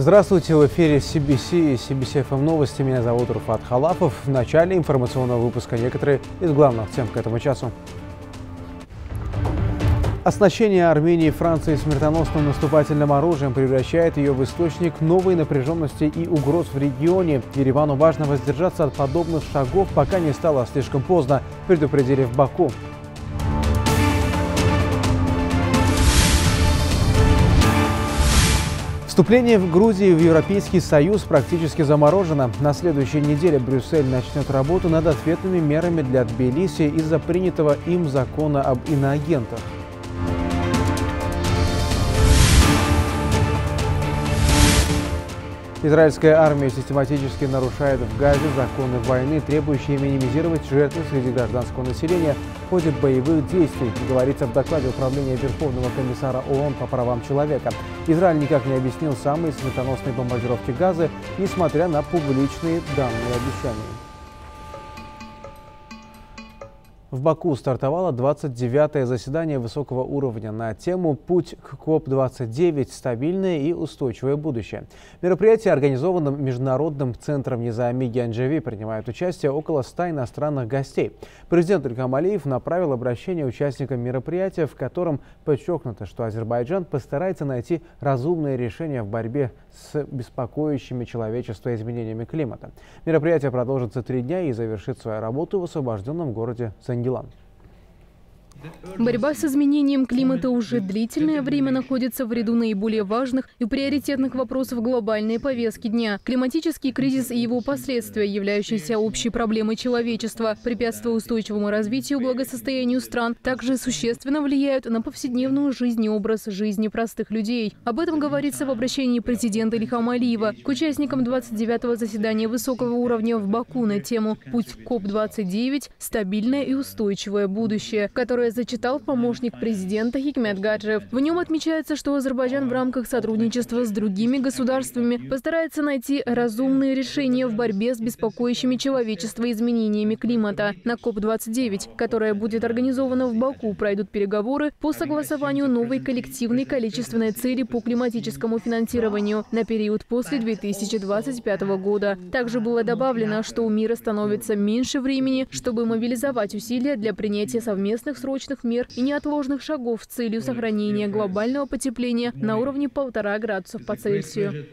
Здравствуйте, в эфире CBC и CBC FM новости. Меня зовут Руфат Халапов. В начале информационного выпуска некоторые из главных тем к этому часу. Оснащение Армении Франции смертоносным наступательным оружием превращает ее в источник новой напряженности и угроз в регионе. Еревану важно воздержаться от подобных шагов, пока не стало слишком поздно, предупредили в Баку. Вступление в Грузии в Европейский Союз практически заморожено. На следующей неделе Брюссель начнет работу над ответными мерами для Тбилиси из-за принятого им закона об иноагентах. Израильская армия систематически нарушает в Газе законы войны, требующие минимизировать жертвы среди гражданского населения в ходе боевых действий, говорится в докладе Управления Верховного комиссара ООН по правам человека. Израиль никак не объяснил самые смертоносные бомбардировки Газы, несмотря на публично данные обещания. В Баку стартовало 29-е заседание высокого уровня на тему «Путь к КОП-29. Стабильное и устойчивое будущее». В мероприятии, организованном Международным центром Низами Гянджеви, принимает участие около 100 иностранных гостей. Президент Ильхам Алиев направил обращение участникам мероприятия, в котором подчеркнуто, что Азербайджан постарается найти разумные решения в борьбе с беспокоящими человечество изменениями климата. Мероприятие продолжится три дня и завершит свою работу в освобожденном городе Зангилан. Борьба с изменением климата уже длительное время находится в ряду наиболее важных и приоритетных вопросов глобальной повестки дня. Климатический кризис и его последствия, являющиеся общей проблемой человечества, препятствуя устойчивому развитию и благосостоянию стран, также существенно влияют на повседневную жизнь и образ жизни простых людей. Об этом говорится в обращении президента Ильхама Алиева к участникам 29-го заседания высокого уровня в Баку на тему «Путь КОП-29. Стабильное и устойчивое будущее», которое зачитал помощник президента Хикмет Гаджиев. В нем отмечается, что Азербайджан в рамках сотрудничества с другими государствами постарается найти разумные решения в борьбе с беспокоящими человечество изменениями климата. На КОП-29, которая будет организована в Баку, пройдут переговоры по согласованию новой коллективной количественной цели по климатическому финансированию на период после 2025 года. Также было добавлено, что у мира становится меньше времени, чтобы мобилизовать усилия для принятия совместных срочных срочных мер и неотложных шагов с целью сохранения глобального потепления на уровне полтора градусов по Цельсию.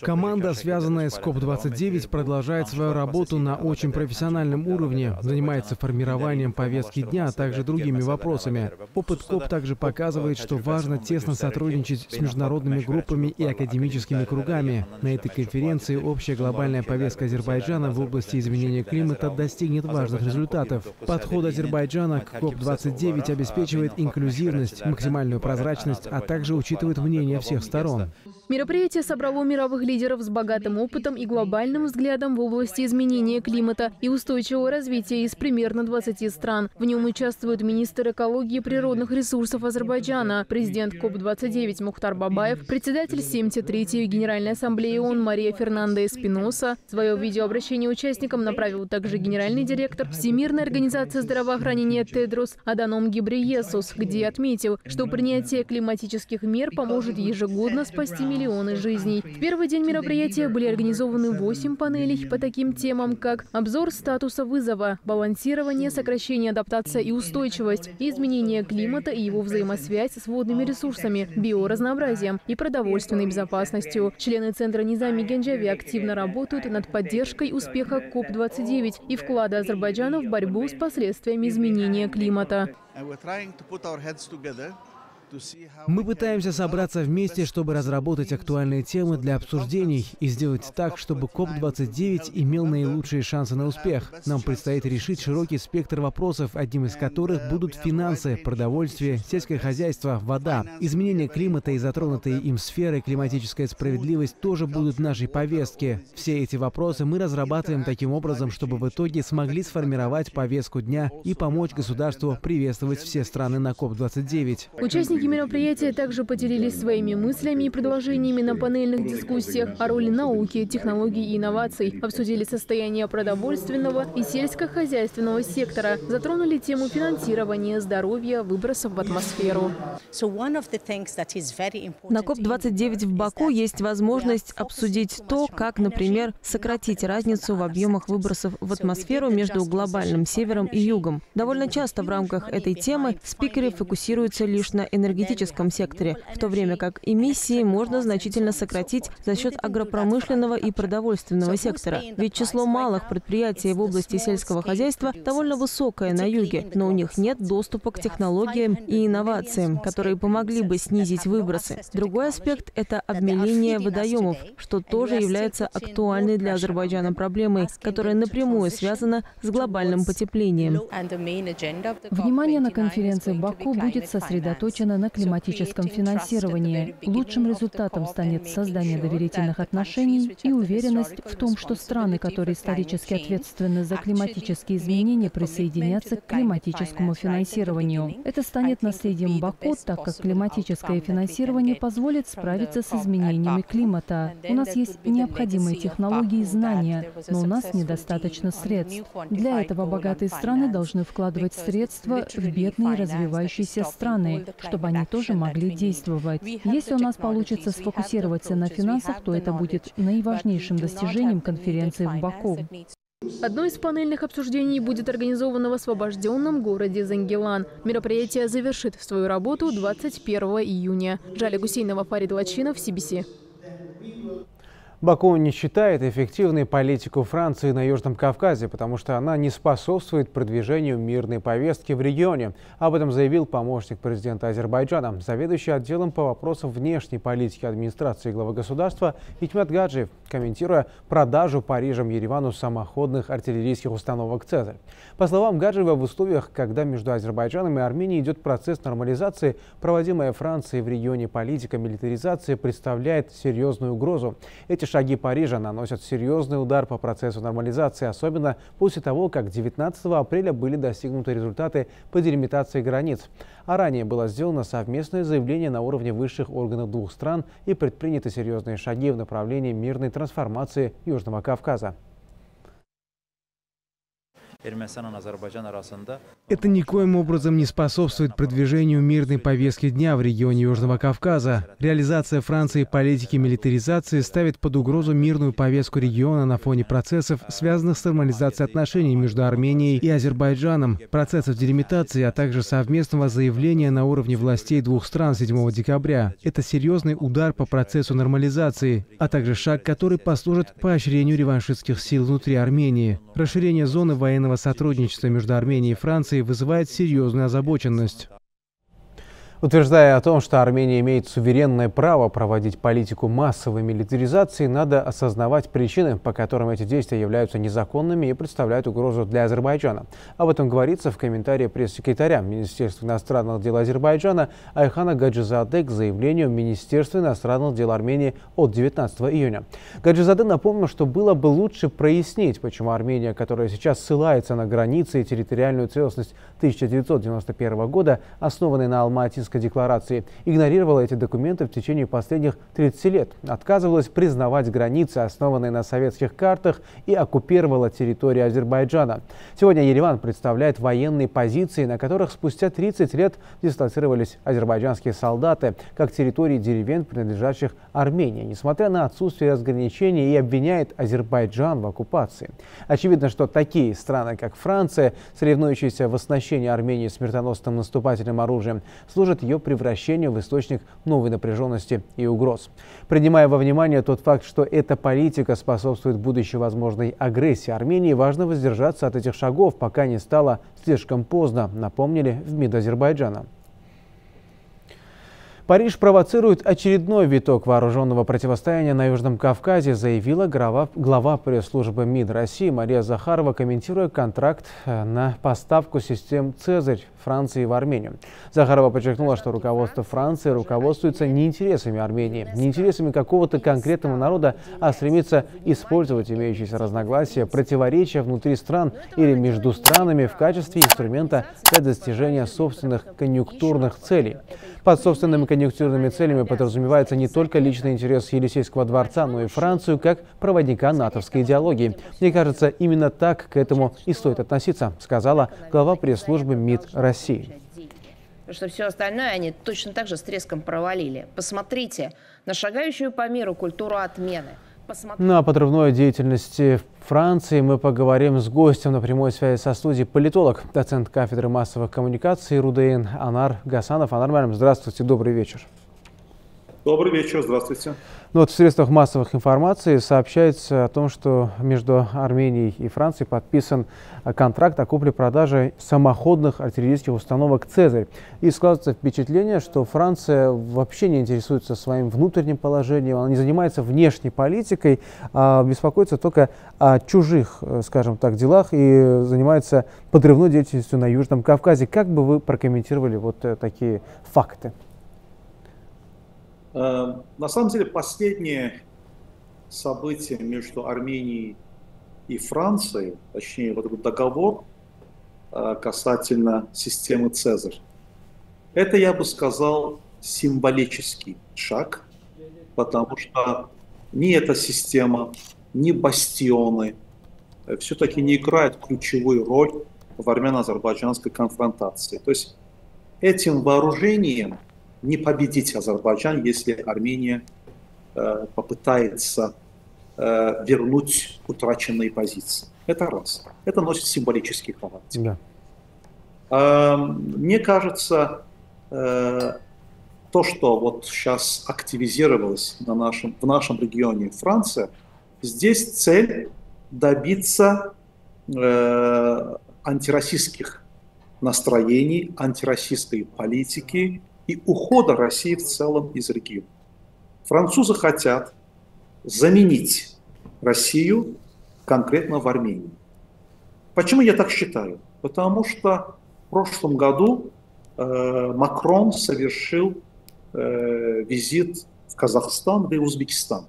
Команда, связанная с КОП-29, продолжает свою работу на очень профессиональном уровне, занимается формированием повестки дня, а также другими вопросами. Опыт КОП также показывает, что важно тесно сотрудничать с международными группами и академическими кругами. На этой конференции общая глобальная повестка Азербайджана в области изменения климата достигнет важных важных результатов. Подход Азербайджана к КОП-29 обеспечивает инклюзивность, максимальную прозрачность, а также учитывает мнение всех сторон. Мероприятие собрало мировых лидеров с богатым опытом и глобальным взглядом в области изменения климата и устойчивого развития из примерно 20 стран. В нем участвуют министр экологии и природных ресурсов Азербайджана, президент КОП-29 Мухтар Бабаев, председатель 73-й Генеральной Ассамблеи ООН Мария Фернанда Эспиноса. Свое видеообращение участникам направил также генеральный директор Всемирной организации здравоохранения Тедрос Адханом Гебрейесус, где отметил, что принятие климатических мер поможет ежегодно спасти миллионы миллионы жизней. В первый день мероприятия были организованы 8 панелей по таким темам, как обзор статуса вызова, балансирование, сокращение, адаптация и устойчивость, изменение климата и его взаимосвязь с водными ресурсами, биоразнообразием и продовольственной безопасностью. Члены Центра Низами Гянджеви активно работают над поддержкой успеха КОП-29 и вклада Азербайджана в борьбу с последствиями изменения климата. Мы пытаемся собраться вместе, чтобы разработать актуальные темы для обсуждений и сделать так, чтобы КОП-29 имел наилучшие шансы на успех. Нам предстоит решить широкий спектр вопросов, одним из которых будут финансы, продовольствие, сельское хозяйство, вода. Изменение климата и затронутые им сферы, климатическая справедливость тоже будут в нашей повестке. Все эти вопросы мы разрабатываем таким образом, чтобы в итоге смогли сформировать повестку дня и помочь государству приветствовать все страны на КОП-29. Участники Участники мероприятия также поделились своими мыслями и предложениями на панельных дискуссиях о роли науки, технологий и инноваций, обсудили состояние продовольственного и сельскохозяйственного сектора, затронули тему финансирования, здоровья, выбросов в атмосферу. На КОП-29 в Баку есть возможность обсудить то, как, например, сократить разницу в объемах выбросов в атмосферу между глобальным севером и югом. Довольно часто в рамках этой темы спикеры фокусируются лишь на энергетическом секторе, в то время как эмиссии можно значительно сократить за счет агропромышленного и продовольственного сектора. Ведь число малых предприятий в области сельского хозяйства довольно высокое на юге, но у них нет доступа к технологиям и инновациям, которые помогли бы снизить выбросы. Другой аспект – это обмеление водоемов, что тоже является актуальной для Азербайджана проблемой, которая напрямую связана с глобальным потеплением. Внимание на конференции в Баку будет сосредоточено на климатическом финансировании. Лучшим результатом станет создание доверительных отношений и уверенность в том, что страны, которые исторически ответственны за климатические изменения, присоединятся к климатическому финансированию. Это станет наследием Баку, так как климатическое финансирование позволит справиться с изменениями климата. У нас есть необходимые технологии и знания, но у нас недостаточно средств. Для этого богатые страны должны вкладывать средства в бедные развивающиеся страны, чтобы они тоже могли действовать. Если у нас получится сфокусироваться на финансах, то это будет наиважнейшим достижением конференции в Баку. Одно из панельных обсуждений будет организовано в освобожденном городе Зангелан. Мероприятие завершит свою работу 21 июня. Жаля Гусейнова, Фарид Лачинов, CBC. Баку не считает эффективной политику Франции на Южном Кавказе, потому что она не способствует продвижению мирной повестки в регионе. Об этом заявил помощник президента Азербайджана, заведующий отделом по вопросам внешней политики администрации главы государства Икмет Гаджиев, комментируя продажу Парижем Еревану самоходных артиллерийских установок «Цезарь». По словам Гаджиева, в условиях, когда между Азербайджаном и Арменией идет процесс нормализации, проводимая Францией в регионе политика милитаризации представляет серьезную угрозу. Эти шаги Парижа наносят серьезный удар по процессу нормализации, особенно после того, как 19 апреля были достигнуты результаты по делимитации границ. А ранее было сделано совместное заявление на уровне высших органов двух стран и предприняты серьезные шаги в направлении мирной трансформации Южного Кавказа. Это никоим образом не способствует продвижению мирной повестки дня в регионе Южного Кавказа. Реализация Франции политики милитаризации ставит под угрозу мирную повестку региона на фоне процессов, связанных с нормализацией отношений между Арменией и Азербайджаном, процессов делимитации, а также совместного заявления на уровне властей двух стран 7 декабря. Это серьезный удар по процессу нормализации, а также шаг, который послужит поощрению реваншистских сил внутри Армении. Расширение зоны военного сотрудничества между Арменией и Францией вызывает серьезную озабоченность. Утверждая о том, что Армения имеет суверенное право проводить политику массовой милитаризации, надо осознавать причины, по которым эти действия являются незаконными и представляют угрозу для Азербайджана. Об этом говорится в комментарии пресс-секретаря Министерства иностранных дел Азербайджана Айхана Гаджизаде к заявлению Министерства иностранных дел Армении от 19 июня. Гаджизаде напомнил, что было бы лучше прояснить, почему Армения, которая сейчас ссылается на границы и территориальную целостность 1991 года, основанной на Алмате Минской декларации, игнорировала эти документы в течение последних 30 лет, отказывалась признавать границы, основанные на советских картах, и оккупировала территорию Азербайджана. Сегодня Ереван представляет военные позиции, на которых спустя 30 лет дислоцировались азербайджанские солдаты, как территории деревень, принадлежащих Армении, несмотря на отсутствие разграничений и обвиняет Азербайджан в оккупации. Очевидно, что такие страны, как Франция, соревнующиеся в оснащении Армении смертоносным наступательным оружием, ведет ее превращению в источник новой напряженности и угроз. Принимая во внимание тот факт, что эта политика способствует будущей возможной агрессии Армении, важно воздержаться от этих шагов, пока не стало слишком поздно, напомнили в МИД Азербайджана. Париж провоцирует очередной виток вооруженного противостояния на Южном Кавказе, заявила глава, глава пресс-службы МИД России Мария Захарова, комментируя контракт э, на поставку систем «Цезарь» Франции в Армению. Захарова подчеркнула, что руководство Франции руководствуется не интересами Армении, не интересами какого-то конкретного народа, а стремится использовать имеющиеся разногласия, противоречия внутри стран или между странами в качестве инструмента для достижения собственных конъюнктурных целей. Под собственными конъюнктурными целями подразумевается не только личный интерес Елисейского дворца, но и Францию как проводника натовской идеологии. Мне кажется, именно так к этому и стоит относиться, сказала глава пресс-службы МИД России. Потому что все остальное они точно так же с треском провалили. Посмотрите на шагающую по миру культуру отмены – ну а подрывной деятельности Франции мы поговорим с гостем на прямой связи со студией политолог, доцент кафедры массовых коммуникаций РУДН Анар Гасанов. Анар Малям, здравствуйте, добрый вечер. Добрый вечер, здравствуйте. Ну вот в средствах массовых информации сообщается о том, что между Арменией и Францией подписан контракт о купле-продаже самоходных артиллерийских установок «Цезарь». И складывается впечатление, что Франция вообще не интересуется своим внутренним положением, она не занимается внешней политикой, а беспокоится только о чужих, скажем так, делах и занимается подрывной деятельностью на Южном Кавказе. Как бы вы прокомментировали вот э, такие факты? Э, на самом деле последние события между Арменией и Францией, точнее вот этот договор э, касательно системы Цезарь, это, я бы сказал, символический шаг, потому что ни эта система, ни бастионы э, все-таки не играют ключевую роль в армяно-азербайджанской конфронтации. То есть этим вооружением не победить Азербайджан, если Армения э, попытается э, вернуть утраченные позиции. Это раз. Это носит символический характер. Да. Э, мне кажется, э, то, что вот сейчас активизировалось на нашем, в нашем регионе Франция, здесь цель добиться э, антироссийских настроений, антироссийской политики и ухода России в целом из региона. Французы хотят заменить Россию конкретно в Армении. Почему я так считаю? Потому что в прошлом году э, Макрон совершил э, визит в Казахстан и Узбекистан.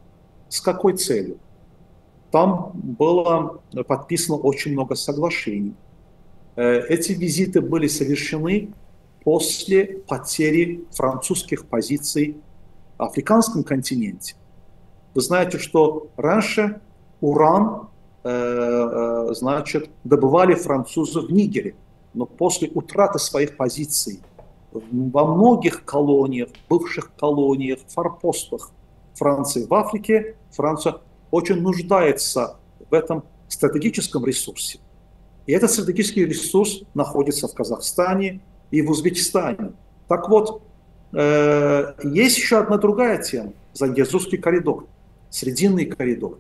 С какой целью? Там было подписано очень много соглашений. Э, эти визиты были совершены после потери французских позиций в африканском континенте. Вы знаете, что раньше уран, э, э, значит, добывали французы в Нигере, но после утраты своих позиций во многих колониях, бывших колониях, форпостах Франции в Африке, Франция очень нуждается в этом стратегическом ресурсе. И этот стратегический ресурс находится в Казахстане, и в Узбекистане. Так вот, э, есть еще одна другая тема, Зангезурский коридор, Срединный коридор.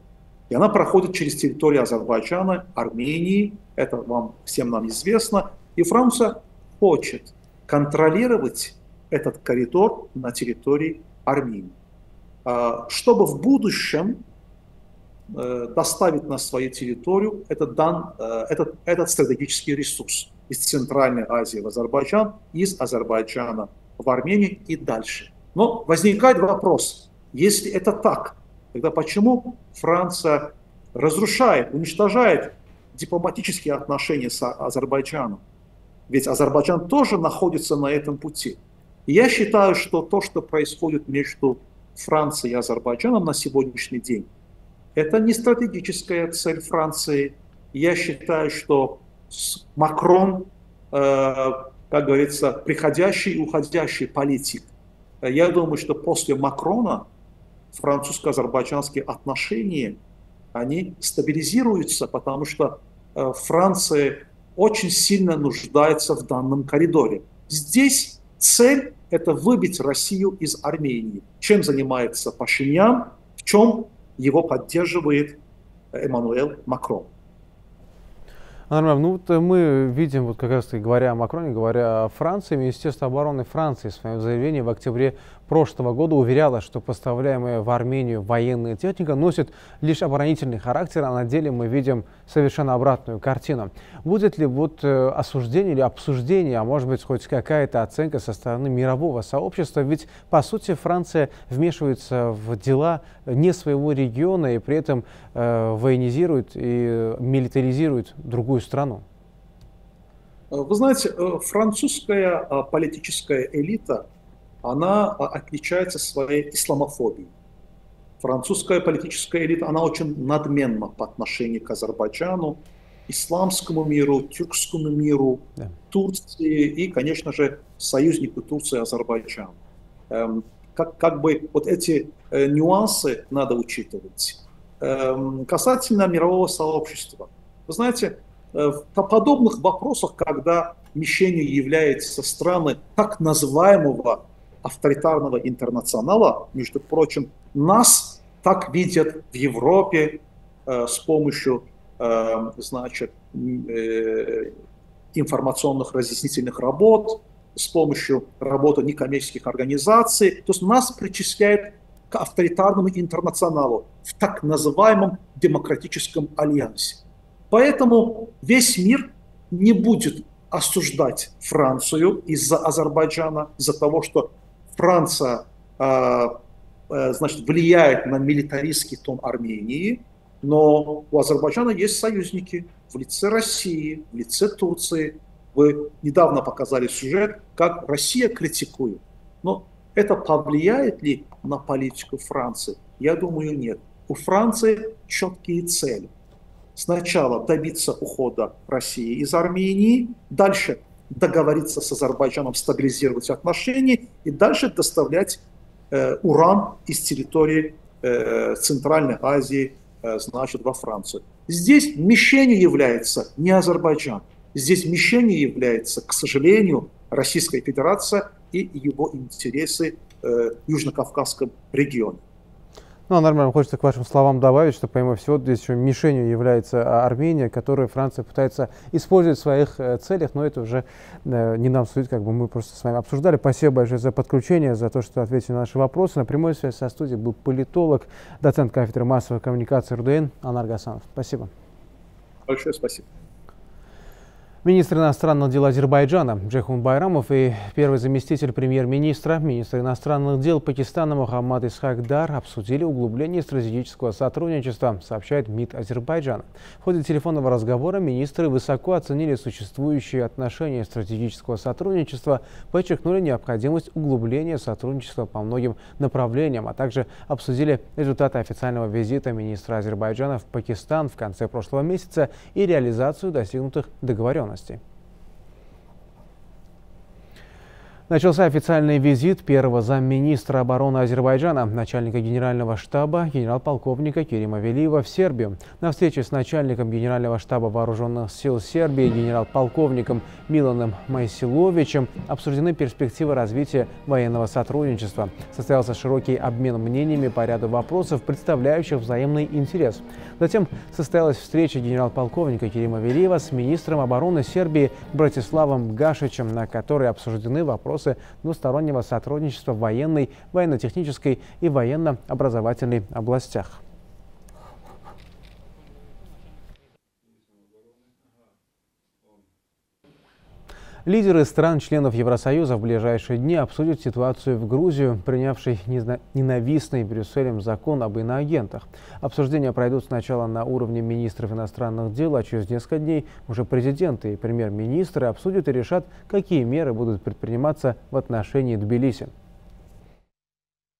И она проходит через территорию Азербайджана, Армении, это вам всем нам известно. И Франция хочет контролировать этот коридор на территории Армении, а, чтобы в будущем э, доставить на свою территорию этот, дан, э, этот, этот стратегический ресурс из Центральной Азии в Азербайджан, из Азербайджана в Армению и дальше. Но возникает вопрос, если это так, тогда почему Франция разрушает, уничтожает дипломатические отношения с Азербайджаном? Ведь Азербайджан тоже находится на этом пути. И я считаю, что то, что происходит между Францией и Азербайджаном на сегодняшний день, это не стратегическая цель Франции. Я считаю, что Макрон, э, как говорится, приходящий и уходящий политик. Я думаю, что после Макрона французско-азербайджанские отношения, они стабилизируются, потому что э, Франция очень сильно нуждается в данном коридоре. Здесь цель – это выбить Россию из Армении. Чем занимается Пашинян, в чем его поддерживает Эммануэл Макрон. Нормально. Ну вот мы видим, вот как раз таки говоря о Макроне, говоря о Франции, Министерство обороны Франции в своем заявлении в октябре прошлого года уверяла, что поставляемая в Армению военная техника носит лишь оборонительный характер, а на деле мы видим совершенно обратную картину. Будет ли вот э, осуждение или обсуждение, а может быть хоть какая-то оценка со стороны мирового сообщества? Ведь, по сути, Франция вмешивается в дела не своего региона и при этом э, военизирует и милитаризирует другую страну. Вы знаете, э, французская а, политическая элита – она а, отличается своей исламофобией. Французская политическая элита, она очень надменна по отношению к Азербайджану, исламскому миру, тюркскому миру, да. Турции и, конечно же, союзнику Турции Азербайджан. Эм, как, как бы вот эти э, нюансы надо учитывать. Эм, касательно мирового сообщества. Вы знаете, э, в подобных вопросах, когда мишенью является страны так называемого авторитарного интернационала, между прочим, нас так видят в Европе э, с помощью, э, значит, э, информационных разъяснительных работ, с помощью работы некоммерческих организаций. То есть нас причисляют к авторитарному интернационалу в так называемом демократическом альянсе. Поэтому весь мир не будет осуждать Францию из-за Азербайджана, из-за того, что Франция а, э, значит, влияет на милитаристский тон Армении, но у Азербайджана есть союзники в лице России, в лице Турции. Вы недавно показали сюжет, как Россия критикует. Но это повлияет ли на политику Франции? Я думаю, нет. У Франции четкие цели. Сначала добиться ухода России из Армении, дальше договориться с Азербайджаном, стабилизировать отношения и дальше доставлять э, уран из территории э, Центральной Азии, э, значит, во Францию. Здесь мишенью является не Азербайджан, здесь мишенью является, к сожалению, Российская Федерация и его интересы э, в Южно-Кавказском регионе. Ну, а нормально, хочется к вашим словам добавить, что, помимо всего, здесь еще мишенью является а, Армения, которую Франция пытается использовать в своих э, целях, но это уже э, не нам судить, как бы мы просто с вами обсуждали. Спасибо большое за подключение, за то, что ответили на наши вопросы. На прямой связи со студией был политолог, доцент кафедры массовой коммуникации РУДН Анар Гасанов. Спасибо. Большое спасибо. Министр иностранных дел Азербайджана Джехун Байрамов и первый заместитель премьер-министра, министр иностранных дел Пакистана Мухаммад Исхакдар обсудили углубление стратегического сотрудничества, сообщает МИД Азербайджана. В ходе телефонного разговора министры высоко оценили существующие отношения стратегического сотрудничества, подчеркнули необходимость углубления сотрудничества по многим направлениям, а также обсудили результаты официального визита министра Азербайджана в Пакистан в конце прошлого месяца и реализацию достигнутых договоренностей договоренностей. Начался официальный визит первого замминистра обороны Азербайджана, начальника генерального штаба генерал-полковника Керима Велиева в Сербию. На встрече с начальником генерального штаба вооруженных сил Сербии генерал-полковником Миланом Майсиловичем обсуждены перспективы развития военного сотрудничества. Состоялся широкий обмен мнениями по ряду вопросов, представляющих взаимный интерес. Затем состоялась встреча генерал-полковника Керима Велиева с министром обороны Сербии Братиславом Гашичем, на которой обсуждены вопросы вопросы двустороннего сотрудничества в военной, военно-технической и военно-образовательной областях. Лидеры стран-членов Евросоюза в ближайшие дни обсудят ситуацию в Грузию, принявшей ненавистный Брюсселем закон об иноагентах. Обсуждения пройдут сначала на уровне министров иностранных дел, а через несколько дней уже президенты и премьер-министры обсудят и решат, какие меры будут предприниматься в отношении Тбилиси.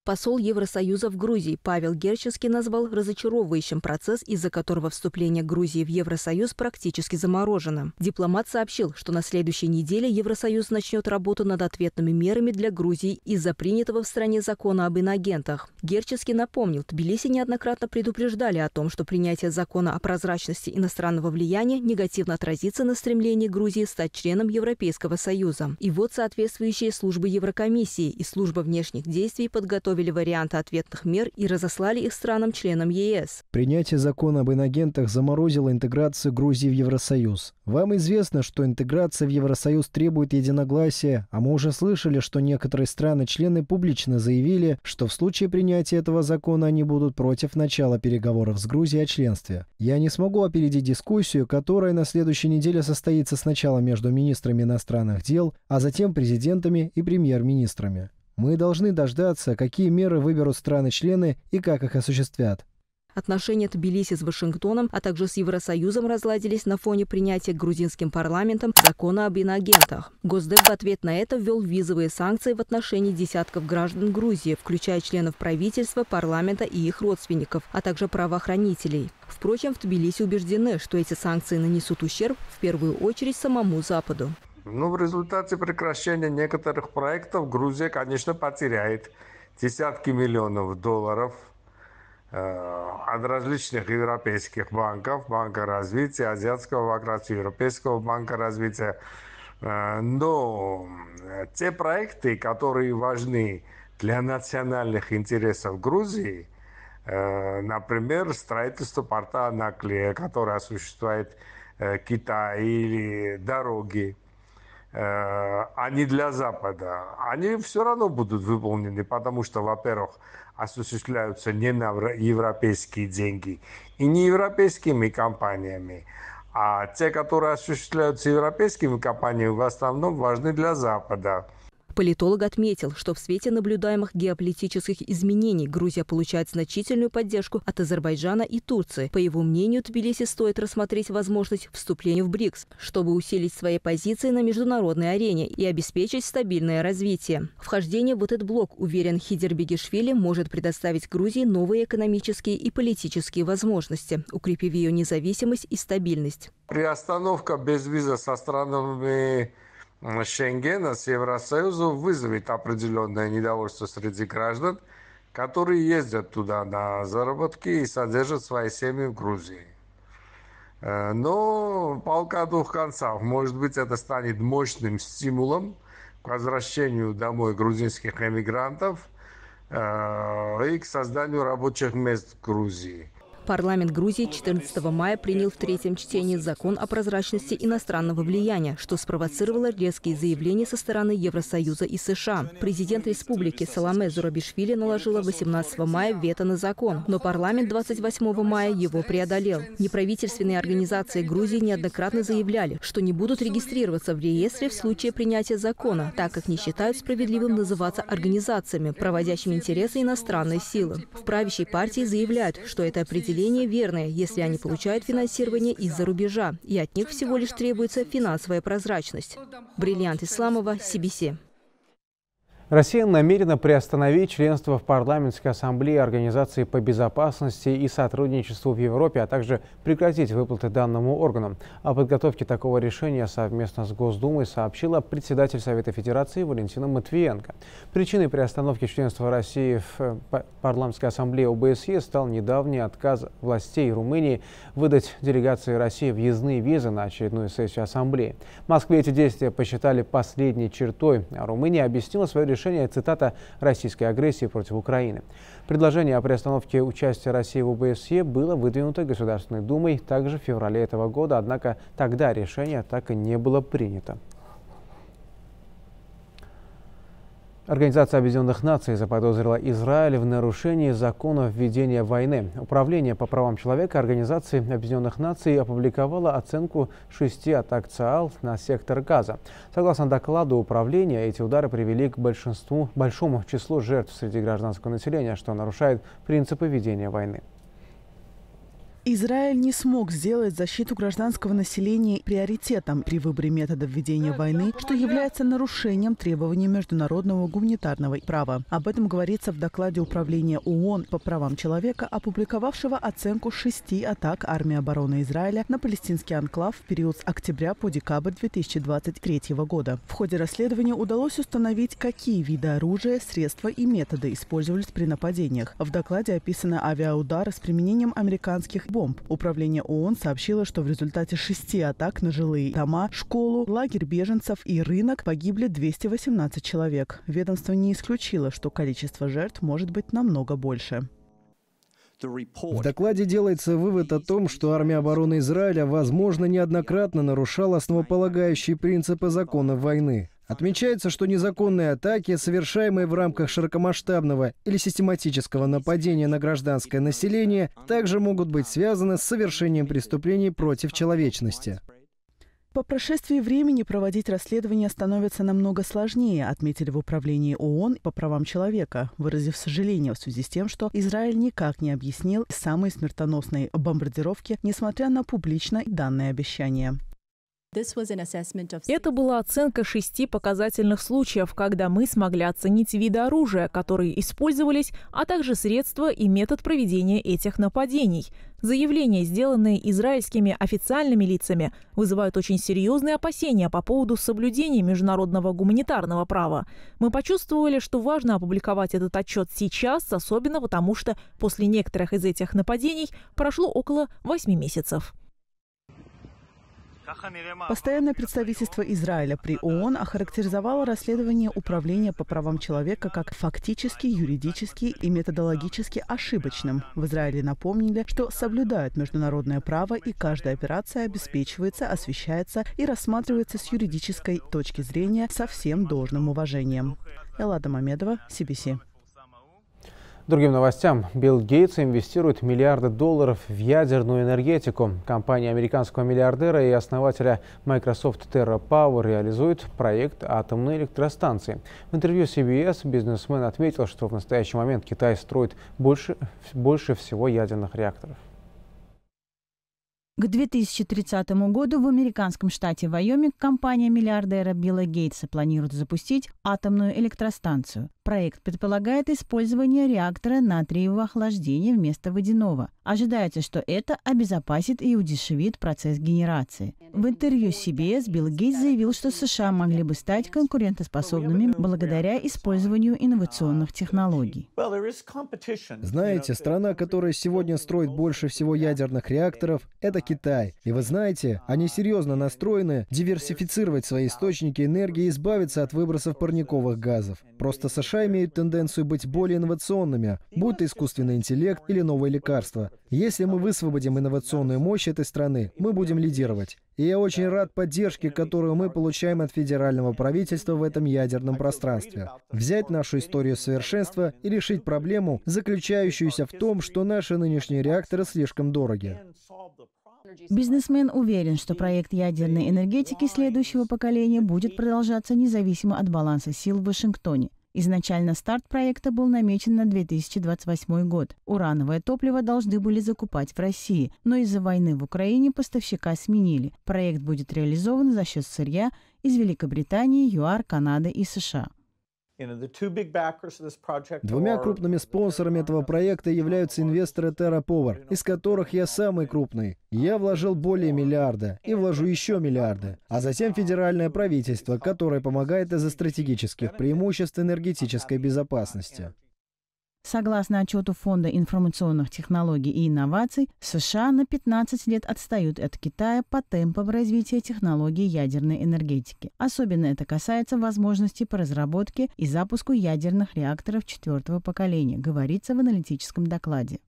Посол Евросоюза в Грузии Павел Герческий назвал разочаровывающим процесс, из-за которого вступление Грузии в Евросоюз практически заморожено. Дипломат сообщил, что на следующей неделе Евросоюз начнет работу над ответными мерами для Грузии из-за принятого в стране закона об иноагентах. Герческий напомнил, Тбилиси неоднократно предупреждали о том, что принятие закона о прозрачности иностранного влияния негативно отразится на стремлении Грузии стать членом Европейского Союза. И вот соответствующие службы Еврокомиссии и служба внешних действий подготовили подготовили варианты ответных мер и разослали их странам-членам ЕС. Принятие закона об инагентах заморозило интеграцию Грузии в Евросоюз. Вам известно, что интеграция в Евросоюз требует единогласия, а мы уже слышали, что некоторые страны-члены публично заявили, что в случае принятия этого закона они будут против начала переговоров с Грузией о членстве. Я не смогу опередить дискуссию, которая на следующей неделе состоится сначала между министрами иностранных дел, а затем президентами и премьер-министрами. Мы должны дождаться, какие меры выберут страны-члены и как их осуществят. Отношения Тбилиси с Вашингтоном, а также с Евросоюзом разладились на фоне принятия грузинским парламентом закона об иноагентах. Госдеп в ответ на это ввел визовые санкции в отношении десятков граждан Грузии, включая членов правительства, парламента и их родственников, а также правоохранителей. Впрочем, в Тбилиси убеждены, что эти санкции нанесут ущерб в первую очередь самому Западу. Ну, в результате прекращения некоторых проектов Грузия, конечно, потеряет десятки миллионов долларов э, от различных европейских банков, Банка развития, Азиатского банка Европейского банка развития. Э, но те проекты, которые важны для национальных интересов Грузии, э, например, строительство порта Наклея, который осуществляет Китай, или дороги, Э, а не для Запада, они все равно будут выполнены, потому что, во-первых, осуществляются не на европейские деньги и не европейскими компаниями, а те, которые осуществляются европейскими компаниями, в основном важны для Запада. Политолог отметил, что в свете наблюдаемых геополитических изменений Грузия получает значительную поддержку от Азербайджана и Турции. По его мнению, Тбилиси стоит рассмотреть возможность вступления в БРИКС, чтобы усилить свои позиции на международной арене и обеспечить стабильное развитие. Вхождение в этот блок, уверен Хидер Бегишвили, может предоставить Грузии новые экономические и политические возможности, укрепив ее независимость и стабильность. Приостановка безвиза со странами Шенгена с Евросоюзом вызовет определенное недовольство среди граждан, которые ездят туда на заработки и содержат свои семьи в Грузии. Э, но полка двух концов. Может быть, это станет мощным стимулом к возвращению домой грузинских эмигрантов э, и к созданию рабочих мест в Грузии. Парламент Грузии 14 мая принял в третьем чтении закон о прозрачности иностранного влияния, что спровоцировало резкие заявления со стороны Евросоюза и США. Президент республики Саламе Зурабишвили наложила 18 мая вето на закон, но парламент 28 мая его преодолел. Неправительственные организации Грузии неоднократно заявляли, что не будут регистрироваться в реестре в случае принятия закона, так как не считают справедливым называться организациями, проводящими интересы иностранной силы. В правящей партии заявляют, что это определение определение верное, если они получают финансирование из-за рубежа, и от них всего лишь требуется финансовая прозрачность. Бриллиант Исламова, CBC. Россия намерена приостановить членство в парламентской ассамблее Организации по безопасности и сотрудничеству в Европе, а также прекратить выплаты данному органу. О подготовке такого решения совместно с Госдумой сообщила председатель Совета Федерации Валентина Матвиенко. Причиной приостановки членства России в парламентской ассамблее ОБСЕ стал недавний отказ властей Румынии выдать делегации России въездные визы на очередную сессию ассамблеи. В Москве эти действия посчитали последней чертой, а Румыния объяснила свое решение решение, цитата, российской агрессии против Украины. Предложение о приостановке участия России в ОБСЕ было выдвинуто Государственной Думой также в феврале этого года, однако тогда решение так и не было принято. Организация Объединенных Наций заподозрила Израиль в нарушении законов ведения войны. Управление по правам человека Организации Объединенных Наций опубликовало оценку шести атак ЦААЛ на сектор Газа. Согласно докладу управления, эти удары привели к большинству, большому числу жертв среди гражданского населения, что нарушает принципы ведения войны. Израиль не смог сделать защиту гражданского населения приоритетом при выборе метода введения войны, что является нарушением требований международного гуманитарного права. Об этом говорится в докладе Управления ООН по правам человека, опубликовавшего оценку шести атак армии обороны Израиля на палестинский анклав в период с октября по декабрь 2023 года. В ходе расследования удалось установить, какие виды оружия, средства и методы использовались при нападениях. В докладе описаны авиаудары с применением американских бомб. Управление ООН сообщило, что в результате шести атак на жилые дома, школу, лагерь беженцев и рынок погибли 218 человек. Ведомство не исключило, что количество жертв может быть намного больше. В докладе делается вывод о том, что армия обороны Израиля, возможно, неоднократно нарушала основополагающие принципы закона войны. Отмечается, что незаконные атаки, совершаемые в рамках широкомасштабного или систематического нападения на гражданское население, также могут быть связаны с совершением преступлений против человечности. По прошествии времени проводить расследование становится намного сложнее, отметили в Управлении ООН по правам человека, выразив сожаление в связи с тем, что Израиль никак не объяснил самые смертоносные бомбардировки, несмотря на публично данные обещания. Это была оценка шести показательных случаев, когда мы смогли оценить виды оружия, которые использовались, а также средства и метод проведения этих нападений. Заявления, сделанные израильскими официальными лицами, вызывают очень серьезные опасения по поводу соблюдения международного гуманитарного права. Мы почувствовали, что важно опубликовать этот отчет сейчас, особенно потому, что после некоторых из этих нападений прошло около восьми месяцев. Постоянное представительство Израиля при ООН охарактеризовало расследование Управления по правам человека как фактически, юридически и методологически ошибочным. В Израиле напомнили, что соблюдают международное право и каждая операция обеспечивается, освещается и рассматривается с юридической точки зрения со всем должным уважением. Эллада Мамедова, CBC. Другим новостям. Билл Гейтс инвестирует миллиарды долларов в ядерную энергетику. Компания американского миллиардера и основателя Microsoft Terra Power реализует проект атомной электростанции. В интервью CBS бизнесмен отметил, что в настоящий момент Китай строит больше, больше всего ядерных реакторов. К 2030 году в американском штате Вайоминг компания миллиардера Билла Гейтса планирует запустить атомную электростанцию. Проект предполагает использование реактора натриевого охлаждения вместо водяного. Ожидается, что это обезопасит и удешевит процесс генерации. В интервью CBS Билл Гейтс заявил, что США могли бы стать конкурентоспособными благодаря использованию инновационных технологий. Знаете, страна, которая сегодня строит больше всего ядерных реакторов, это Китай. И вы знаете, они серьезно настроены диверсифицировать свои источники энергии и избавиться от выбросов парниковых газов. Просто США имеют тенденцию быть более инновационными, будь то искусственный интеллект или новые лекарства. Если мы высвободим инновационную мощь этой страны, мы будем лидировать. И я очень рад поддержке, которую мы получаем от федерального правительства в этом ядерном пространстве. Взять нашу историю совершенства и решить проблему, заключающуюся в том, что наши нынешние реакторы слишком дороги. Бизнесмен уверен, что проект ядерной энергетики следующего поколения будет продолжаться независимо от баланса сил в Вашингтоне. Изначально старт проекта был намечен на 2028 год. Урановое топливо должны были закупать в России, но из-за войны в Украине поставщика сменили. Проект будет реализован за счет сырья из Великобритании, ЮАР, Канады и США. Двумя крупными спонсорами этого проекта являются инвесторы TerraPower, из которых я самый крупный. Я вложил более миллиарда и вложу еще миллиарды. А затем федеральное правительство, которое помогает из-за стратегических преимуществ энергетической безопасности. Согласно отчету Фонда информационных технологий и инноваций, США на 15 лет отстают от Китая по темпам развития технологий ядерной энергетики. Особенно это касается возможностей по разработке и запуску ядерных реакторов четвертого поколения, говорится в аналитическом докладе.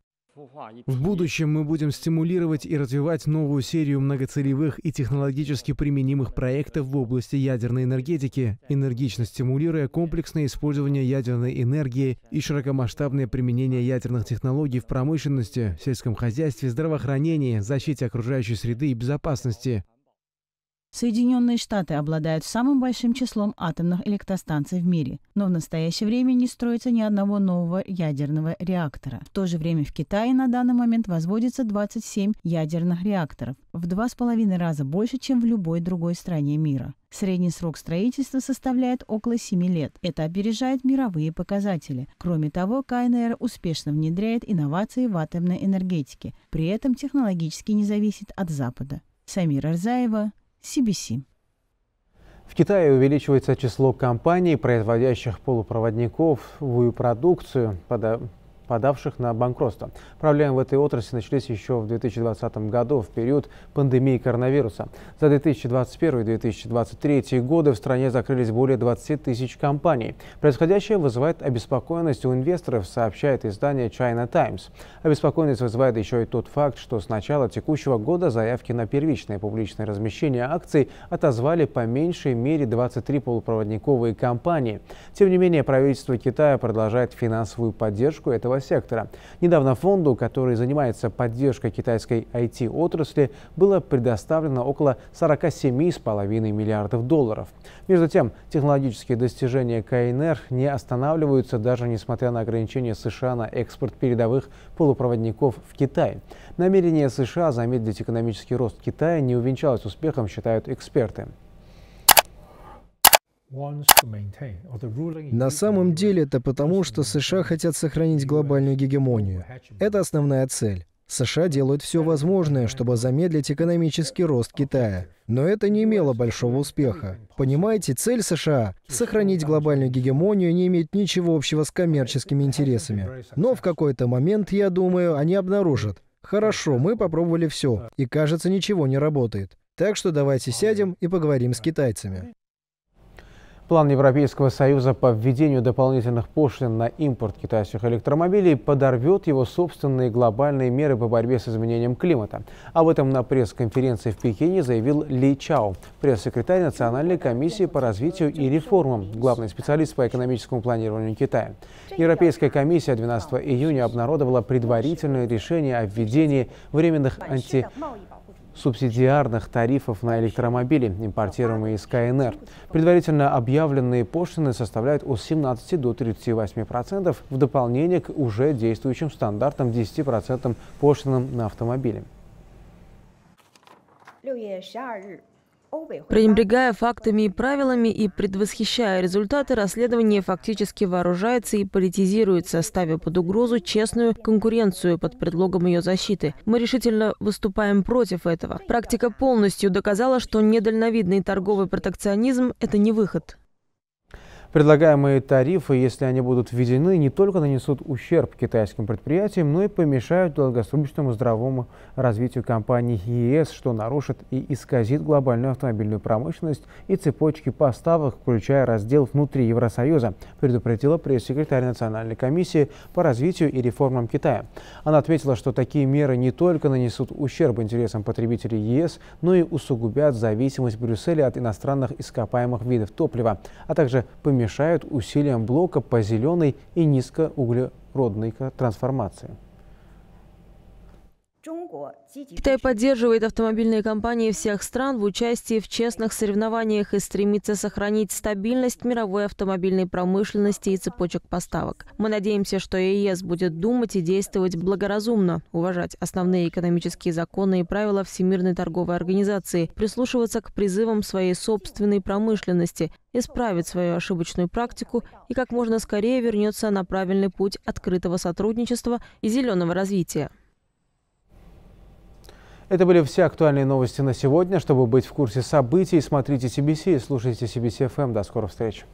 В будущем мы будем стимулировать и развивать новую серию многоцелевых и технологически применимых проектов в области ядерной энергетики, энергично стимулируя комплексное использование ядерной энергии и широкомасштабное применение ядерных технологий в промышленности, сельском хозяйстве, здравоохранении, защите окружающей среды и безопасности. Соединенные Штаты обладают самым большим числом атомных электростанций в мире, но в настоящее время не строится ни одного нового ядерного реактора. В то же время в Китае на данный момент возводится 27 ядерных реакторов, в два с половиной раза больше, чем в любой другой стране мира. Средний срок строительства составляет около 7 лет. Это опережает мировые показатели. Кроме того, КНР успешно внедряет инновации в атомной энергетике, при этом технологически не зависит от Запада. Самира Рзаева, CBC. В Китае увеличивается число компаний, производящих полупроводниковую продукцию. Подавших на банкротство. Проблемы в этой отрасли начались еще в 2020 году, в период пандемии коронавируса. За 2021-2023 годы в стране закрылись более 20 тысяч компаний. Происходящее вызывает обеспокоенность у инвесторов, сообщает издание China Times. Обеспокоенность вызывает еще и тот факт, что с начала текущего года заявки на первичное публичное размещение акций отозвали по меньшей мере 23 полупроводниковые компании. Тем не менее, правительство Китая продолжает финансовую поддержку этого сектора. Недавно фонду, который занимается поддержкой китайской IT-отрасли, было предоставлено около 47,5 миллиардов долларов. Между тем, технологические достижения КНР не останавливаются даже несмотря на ограничения США на экспорт передовых полупроводников в Китай. Намерение США замедлить экономический рост Китая не увенчалось успехом, считают эксперты. На самом деле это потому, что США хотят сохранить глобальную гегемонию. Это основная цель. США делают все возможное, чтобы замедлить экономический рост Китая. Но это не имело большого успеха. Понимаете, цель США — сохранить глобальную гегемонию не имеет ничего общего с коммерческими интересами. Но в какой-то момент, я думаю, они обнаружат. Хорошо, мы попробовали все, и кажется, ничего не работает. Так что давайте сядем и поговорим с китайцами. План Европейского Союза по введению дополнительных пошлин на импорт китайских электромобилей подорвет его собственные глобальные меры по борьбе с изменением климата. Об этом на пресс-конференции в Пекине заявил Ли Чао, пресс-секретарь Национальной комиссии по развитию и реформам, главный специалист по экономическому планированию Китая. Европейская комиссия 12 июня обнародовала предварительное решение о введении временных анти субсидиарных тарифов на электромобили, импортируемые из КНР. Предварительно объявленные пошлины составляют от 17 до 38 процентов в дополнение к уже действующим стандартам 10 процентам пошлинам на автомобили. Пренебрегая фактами и правилами и предвосхищая результаты, расследование фактически вооружается и политизируется, ставя под угрозу честную конкуренцию под предлогом ее защиты. Мы решительно выступаем против этого. Практика полностью доказала, что недальновидный торговый протекционизм – это не выход. Предлагаемые тарифы, если они будут введены, не только нанесут ущерб китайским предприятиям, но и помешают долгосрочному здравому развитию компаний ЕС, что нарушит и исказит глобальную автомобильную промышленность и цепочки поставок, включая раздел внутри Евросоюза, предупредила пресс-секретарь Национальной комиссии по развитию и реформам Китая. Она отметила, что такие меры не только нанесут ущерб интересам потребителей ЕС, но и усугубят зависимость Брюсселя от иностранных ископаемых видов топлива, а также помешают мешают усилиям блока по зеленой и низкоуглеродной трансформации. Китай поддерживает автомобильные компании всех стран в участии в честных соревнованиях и стремится сохранить стабильность мировой автомобильной промышленности и цепочек поставок. Мы надеемся, что ЕС будет думать и действовать благоразумно, уважать основные экономические законы и правила Всемирной торговой организации, прислушиваться к призывам своей собственной промышленности, исправить свою ошибочную практику и как можно скорее вернется на правильный путь открытого сотрудничества и зеленого развития. Это были все актуальные новости на сегодня. Чтобы быть в курсе событий, смотрите CBC и слушайте CBC FM. Эм. До скорых встреч.